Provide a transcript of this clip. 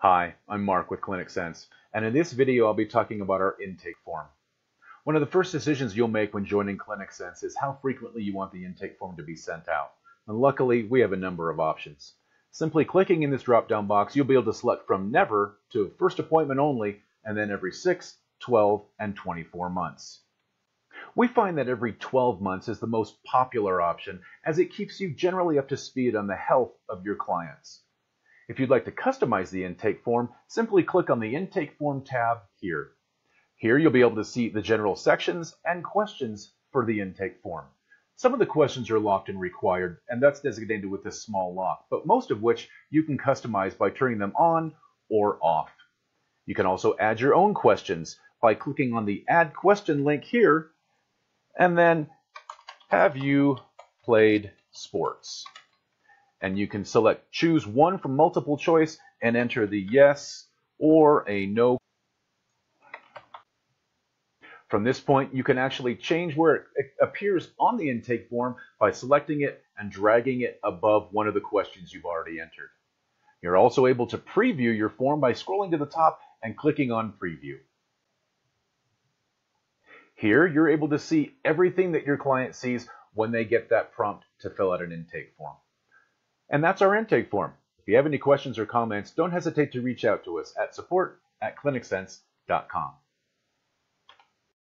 Hi, I'm Mark with ClinicSense, and in this video I'll be talking about our intake form. One of the first decisions you'll make when joining ClinicSense is how frequently you want the intake form to be sent out. And luckily, we have a number of options. Simply clicking in this drop-down box, you'll be able to select from never to first appointment only, and then every 6, 12, and 24 months. We find that every 12 months is the most popular option as it keeps you generally up to speed on the health of your clients. If you'd like to customize the intake form, simply click on the Intake Form tab here. Here you'll be able to see the general sections and questions for the intake form. Some of the questions are locked and required, and that's designated with this small lock, but most of which you can customize by turning them on or off. You can also add your own questions by clicking on the Add Question link here, and then have you played sports? And you can select choose one from multiple choice and enter the yes or a no. From this point, you can actually change where it appears on the intake form by selecting it and dragging it above one of the questions you've already entered. You're also able to preview your form by scrolling to the top and clicking on Preview. Here, you're able to see everything that your client sees when they get that prompt to fill out an intake form. And that's our intake form. If you have any questions or comments, don't hesitate to reach out to us at support at clinicsense.com.